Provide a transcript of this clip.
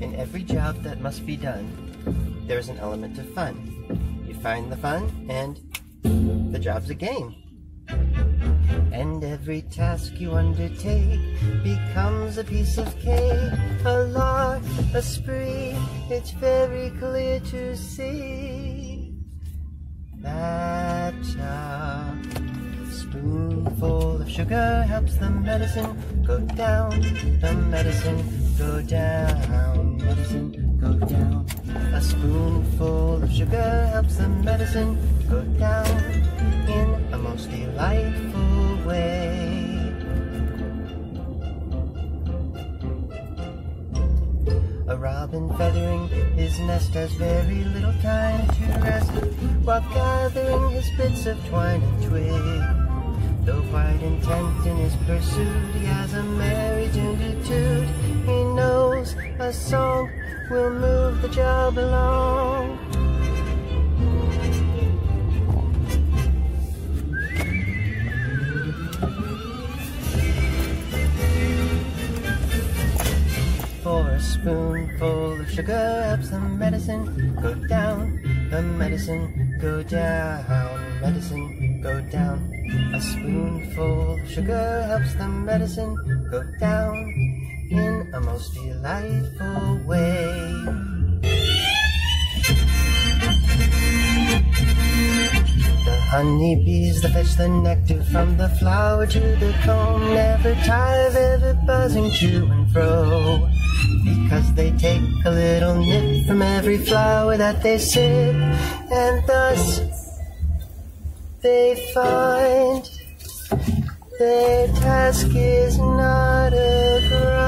In every job that must be done, there is an element of fun. You find the fun, and the job's a game. And every task you undertake becomes a piece of cake, a lark, a spree. It's very clear to see that a spoonful of sugar helps the medicine go down, the medicine go down, spoonful of sugar helps the medicine go down in a most delightful way. A robin feathering his nest has very little time to rest while gathering his bits of twine and twig. Though quite intent in his pursuit, he has a merry tune to toot. He knows a song will move the job along. For a spoonful of sugar helps the medicine go down, the medicine go down, medicine go down. A spoonful of sugar helps the medicine go down in a most delightful way. Honeybees that fetch the nectar from the flower to the comb never tire of ever buzzing to and fro. Because they take a little nip from every flower that they sip, and thus they find their task is not a grind.